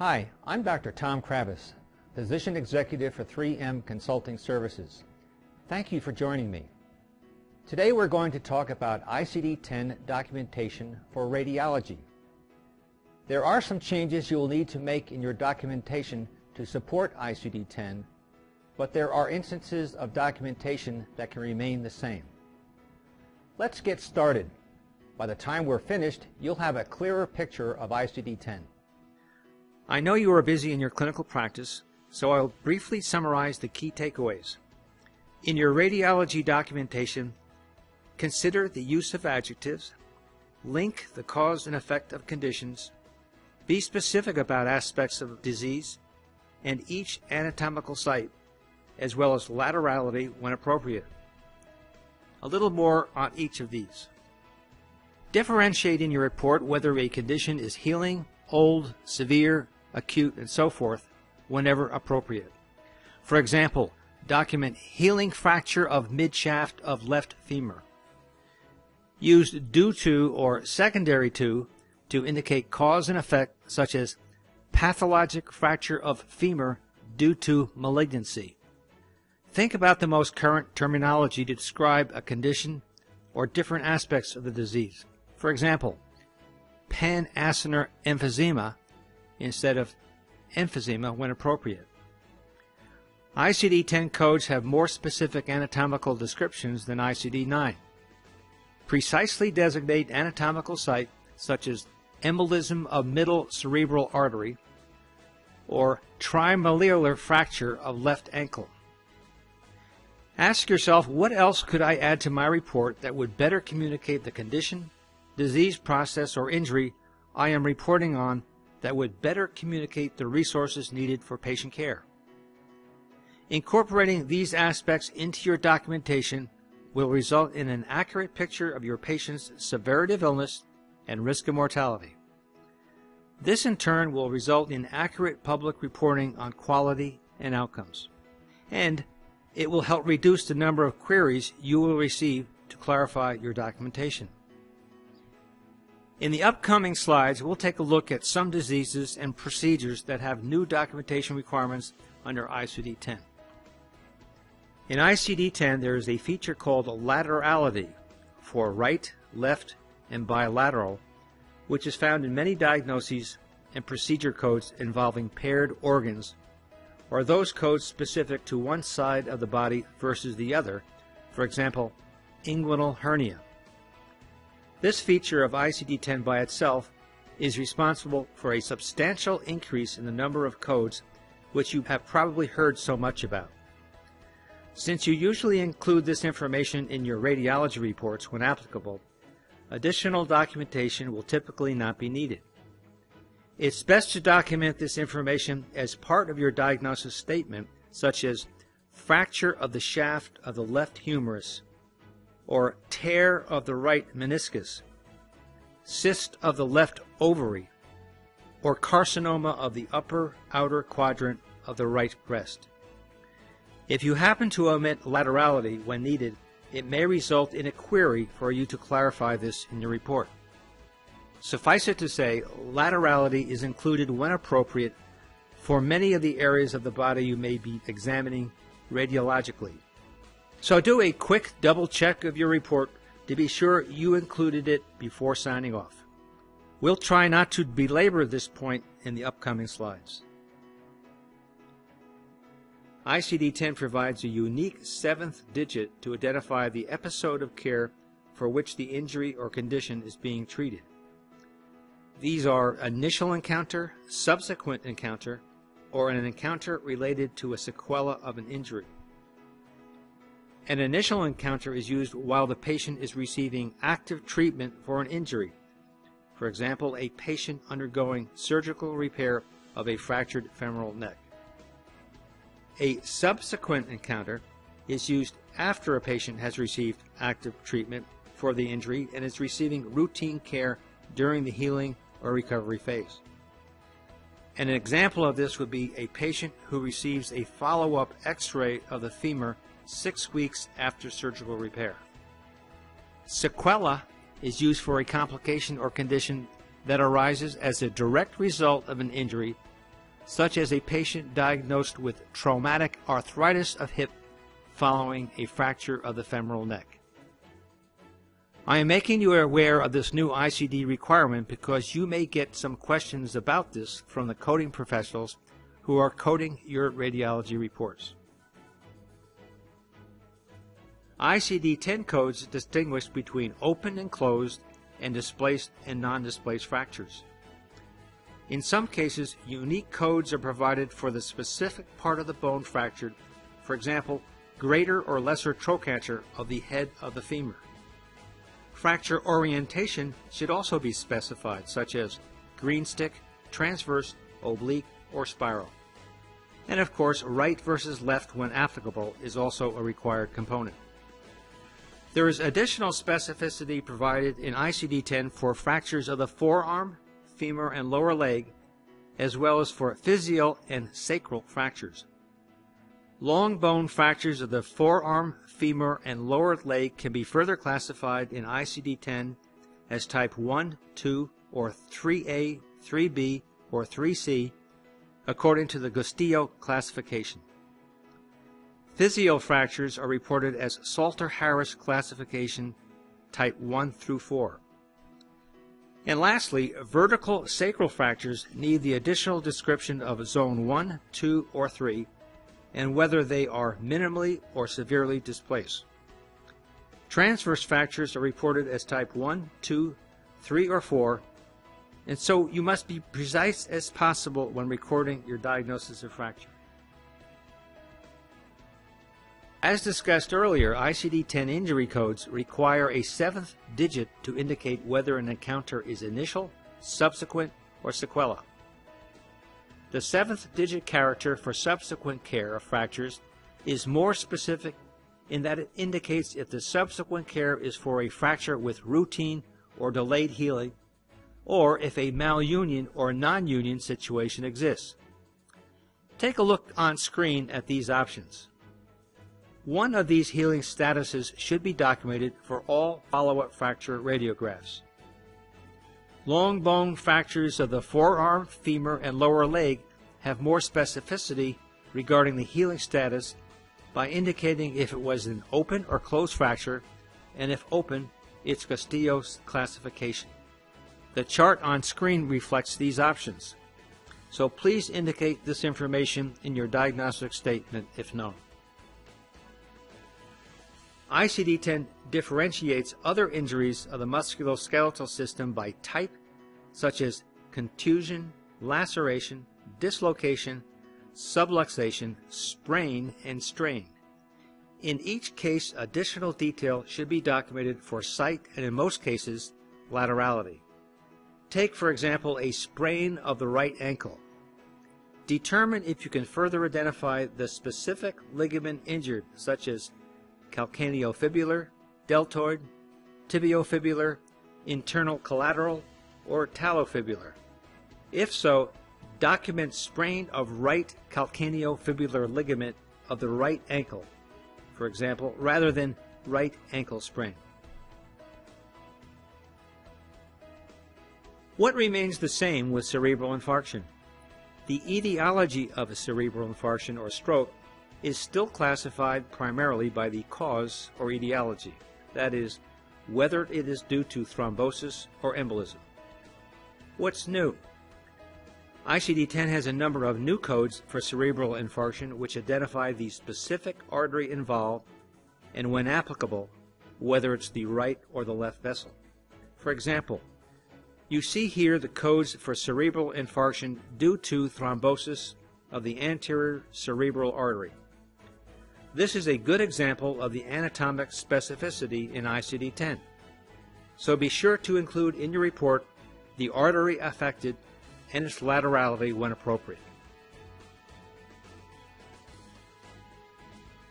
Hi, I'm Dr. Tom Kravis, Physician Executive for 3M Consulting Services. Thank you for joining me. Today we're going to talk about ICD-10 documentation for radiology. There are some changes you will need to make in your documentation to support ICD-10, but there are instances of documentation that can remain the same. Let's get started. By the time we're finished, you'll have a clearer picture of ICD-10. I know you are busy in your clinical practice, so I'll briefly summarize the key takeaways. In your radiology documentation, consider the use of adjectives, link the cause and effect of conditions, be specific about aspects of disease and each anatomical site, as well as laterality when appropriate. A little more on each of these. Differentiate in your report whether a condition is healing, old, severe, acute, and so forth whenever appropriate. For example, document healing fracture of midshaft of left femur. Use due to or secondary to to indicate cause and effect such as pathologic fracture of femur due to malignancy. Think about the most current terminology to describe a condition or different aspects of the disease. For example, pan-acinar emphysema instead of emphysema when appropriate. ICD-10 codes have more specific anatomical descriptions than ICD-9. Precisely designate anatomical site such as embolism of middle cerebral artery or trimalleolar fracture of left ankle. Ask yourself what else could I add to my report that would better communicate the condition, disease process, or injury I am reporting on that would better communicate the resources needed for patient care. Incorporating these aspects into your documentation will result in an accurate picture of your patient's severity of illness and risk of mortality. This in turn will result in accurate public reporting on quality and outcomes. And it will help reduce the number of queries you will receive to clarify your documentation. In the upcoming slides, we'll take a look at some diseases and procedures that have new documentation requirements under ICD-10. In ICD-10, there is a feature called laterality for right, left, and bilateral, which is found in many diagnoses and procedure codes involving paired organs, or those codes specific to one side of the body versus the other, for example, inguinal hernia. This feature of ICD-10 by itself is responsible for a substantial increase in the number of codes which you have probably heard so much about. Since you usually include this information in your radiology reports when applicable, additional documentation will typically not be needed. It's best to document this information as part of your diagnosis statement, such as fracture of the shaft of the left humerus or tear of the right meniscus, cyst of the left ovary, or carcinoma of the upper outer quadrant of the right breast. If you happen to omit laterality when needed, it may result in a query for you to clarify this in your report. Suffice it to say, laterality is included when appropriate for many of the areas of the body you may be examining radiologically. So do a quick double check of your report to be sure you included it before signing off. We'll try not to belabor this point in the upcoming slides. ICD-10 provides a unique seventh digit to identify the episode of care for which the injury or condition is being treated. These are initial encounter, subsequent encounter, or an encounter related to a sequela of an injury. An initial encounter is used while the patient is receiving active treatment for an injury. For example, a patient undergoing surgical repair of a fractured femoral neck. A subsequent encounter is used after a patient has received active treatment for the injury and is receiving routine care during the healing or recovery phase. An example of this would be a patient who receives a follow-up x-ray of the femur six weeks after surgical repair. Sequela is used for a complication or condition that arises as a direct result of an injury such as a patient diagnosed with traumatic arthritis of hip following a fracture of the femoral neck. I am making you aware of this new ICD requirement because you may get some questions about this from the coding professionals who are coding your radiology reports. ICD-10 codes distinguish between open and closed and displaced and non-displaced fractures. In some cases, unique codes are provided for the specific part of the bone fractured, for example, greater or lesser trochanter of the head of the femur. Fracture orientation should also be specified, such as green stick, transverse, oblique, or spiral. And of course, right versus left when applicable is also a required component. There is additional specificity provided in ICD-10 for fractures of the forearm, femur, and lower leg, as well as for physeal and sacral fractures. Long bone fractures of the forearm, femur, and lower leg can be further classified in ICD-10 as type 1, 2, or 3A, 3B, or 3C, according to the Gustilo classification. Physeal fractures are reported as Salter-Harris classification type 1 through 4. And lastly, vertical sacral fractures need the additional description of zone 1, 2, or 3, and whether they are minimally or severely displaced. Transverse fractures are reported as type 1, 2, 3, or 4, and so you must be precise as possible when recording your diagnosis of fracture. As discussed earlier, ICD-10 injury codes require a seventh digit to indicate whether an encounter is initial, subsequent, or sequela. The seventh digit character for subsequent care of fractures is more specific in that it indicates if the subsequent care is for a fracture with routine or delayed healing, or if a malunion or non-union situation exists. Take a look on screen at these options. One of these healing statuses should be documented for all follow-up fracture radiographs. Long bone fractures of the forearm, femur, and lower leg have more specificity regarding the healing status by indicating if it was an open or closed fracture, and if open, its Gustilo's classification. The chart on screen reflects these options, so please indicate this information in your diagnostic statement if known. ICD-10 differentiates other injuries of the musculoskeletal system by type, such as contusion, laceration, dislocation, subluxation, sprain, and strain. In each case, additional detail should be documented for site and in most cases, laterality. Take, for example, a sprain of the right ankle. Determine if you can further identify the specific ligament injured, such as calcaneofibular, deltoid, tibiofibular, internal collateral, or talofibular. If so, document sprain of right calcaneofibular ligament of the right ankle, for example, rather than right ankle sprain. What remains the same with cerebral infarction? The etiology of a cerebral infarction or stroke is still classified primarily by the cause or etiology, that is, whether it is due to thrombosis or embolism. What's new? ICD-10 has a number of new codes for cerebral infarction which identify the specific artery involved and, when applicable, whether it's the right or the left vessel. For example, you see here the codes for cerebral infarction due to thrombosis of the anterior cerebral artery. This is a good example of the anatomic specificity in ICD-10. So be sure to include in your report the artery affected and its laterality when appropriate.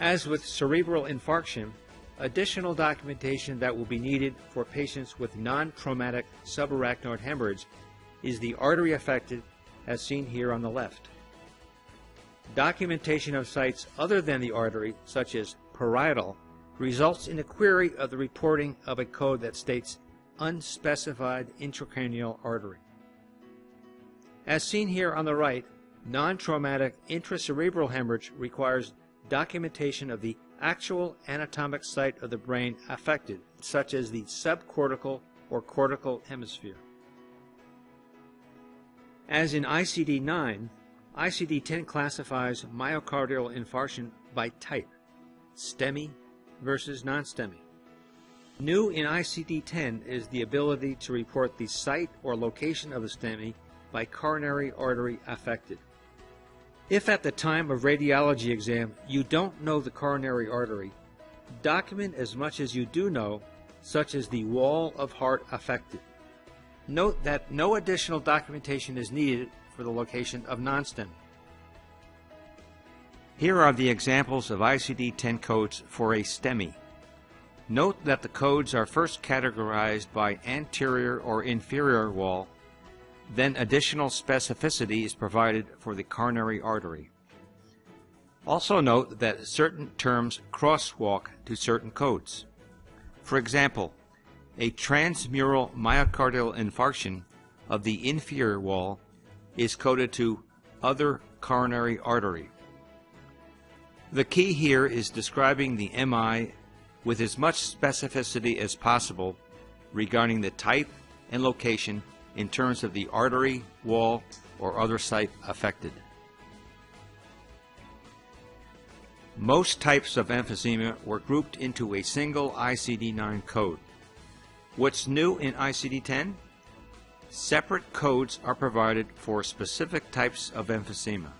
As with cerebral infarction, additional documentation that will be needed for patients with non-traumatic subarachnoid hemorrhage is the artery affected as seen here on the left. Documentation of sites other than the artery, such as parietal, results in a query of the reporting of a code that states unspecified intracranial artery. As seen here on the right, non-traumatic intracerebral hemorrhage requires documentation of the actual anatomic site of the brain affected, such as the subcortical or cortical hemisphere. As in ICD-9, ICD-10 classifies myocardial infarction by type, STEMI versus non-STEMI. New in ICD-10 is the ability to report the site or location of the STEMI by coronary artery affected. If at the time of radiology exam you don't know the coronary artery, document as much as you do know, such as the wall of heart affected. Note that no additional documentation is needed for the location of non-STEMI. Here are the examples of ICD-10 codes for a STEMI. Note that the codes are first categorized by anterior or inferior wall, then additional specificity is provided for the coronary artery. Also note that certain terms crosswalk to certain codes. For example, a transmural myocardial infarction of the inferior wall is coded to other coronary artery. The key here is describing the MI with as much specificity as possible regarding the type and location in terms of the artery, wall, or other site affected. Most types of emphysema were grouped into a single ICD-9 code. What's new in ICD-10? Separate codes are provided for specific types of emphysema.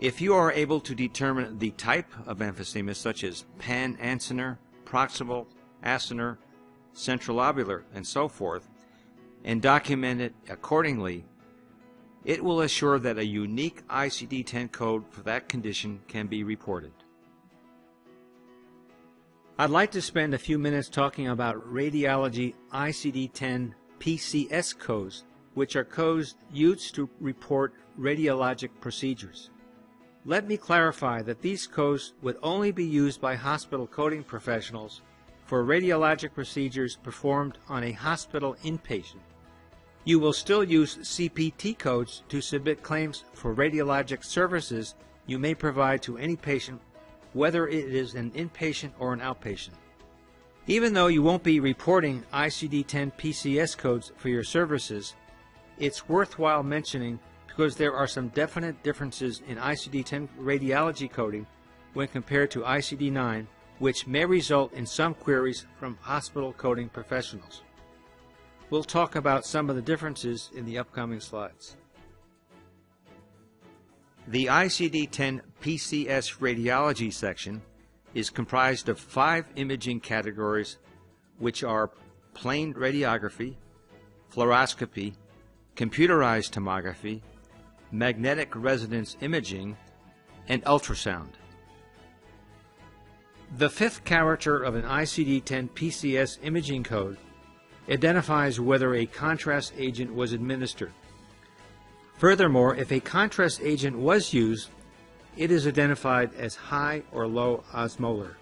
If you are able to determine the type of emphysema, such as pan-acinar, proximal, acinar, centrilobular, and so forth, and document it accordingly, it will assure that a unique ICD-10 code for that condition can be reported. I'd like to spend a few minutes talking about radiology ICD-10 PCS codes, which are codes used to report radiologic procedures. Let me clarify that these codes would only be used by hospital coding professionals for radiologic procedures performed on a hospital inpatient. You will still use CPT codes to submit claims for radiologic services you may provide to any patient, whether it is an inpatient or an outpatient. Even though you won't be reporting ICD-10 PCS codes for your services, it's worthwhile mentioning because there are some definite differences in ICD-10 radiology coding when compared to ICD-9, which may result in some queries from hospital coding professionals. We'll talk about some of the differences in the upcoming slides. The ICD-10 PCS radiology section is comprised of five imaging categories which are plain radiography, fluoroscopy, computerized tomography, magnetic resonance imaging, and ultrasound. The fifth character of an ICD-10 PCS imaging code identifies whether a contrast agent was administered. Furthermore, if a contrast agent was used, it is identified as high or low osmolar.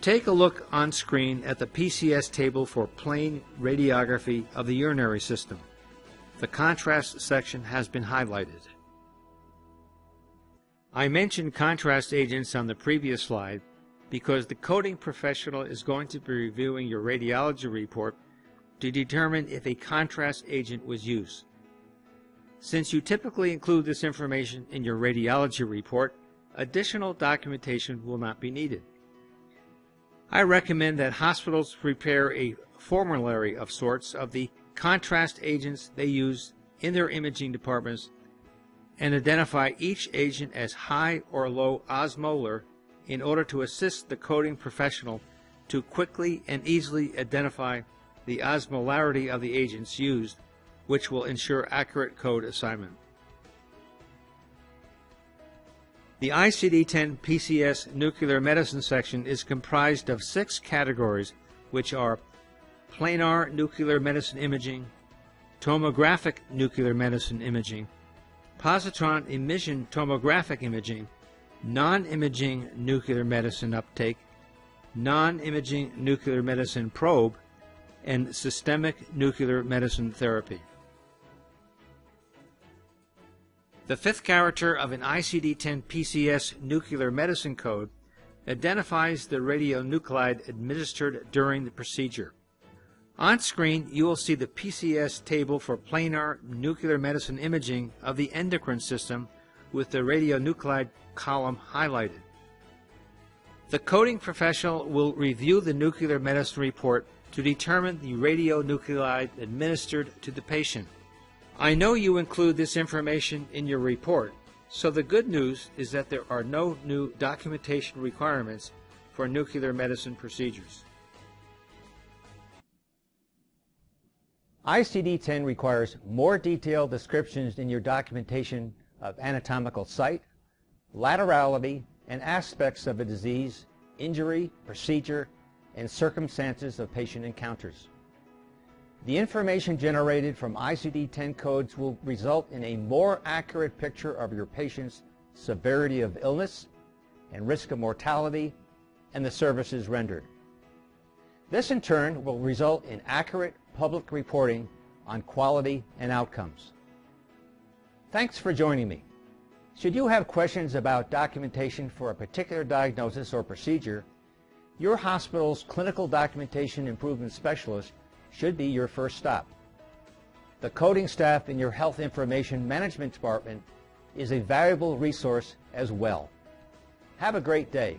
Take a look on screen at the PCS table for plain radiography of the urinary system. The contrast section has been highlighted. I mentioned contrast agents on the previous slide because the coding professional is going to be reviewing your radiology report to determine if a contrast agent was used. Since you typically include this information in your radiology report, additional documentation will not be needed. I recommend that hospitals prepare a formulary of sorts of the contrast agents they use in their imaging departments and identify each agent as high or low osmolar in order to assist the coding professional to quickly and easily identify the osmolarity of the agents used, which will ensure accurate code assignment. The ICD-10 PCS nuclear medicine section is comprised of six categories, which are planar nuclear medicine imaging, tomographic nuclear medicine imaging, positron emission tomographic imaging, non-imaging nuclear medicine uptake, non-imaging nuclear medicine probe, and systemic nuclear medicine therapy. The fifth character of an ICD-10 PCS nuclear medicine code identifies the radionuclide administered during the procedure. On screen, you will see the PCS table for planar nuclear medicine imaging of the endocrine system with the radionuclide column highlighted. The coding professional will review the nuclear medicine report to determine the radionuclide administered to the patient. I know you include this information in your report, so the good news is that there are no new documentation requirements for nuclear medicine procedures. ICD-10 requires more detailed descriptions in your documentation of anatomical site, laterality, and aspects of a disease, injury, procedure, and circumstances of patient encounters. The information generated from ICD-10 codes will result in a more accurate picture of your patient's severity of illness and risk of mortality and the services rendered. This in turn will result in accurate public reporting on quality and outcomes. Thanks for joining me. Should you have questions about documentation for a particular diagnosis or procedure, your hospital's clinical documentation improvement specialist should be your first stop. The coding staff in your Health Information Management Department is a valuable resource as well. Have a great day.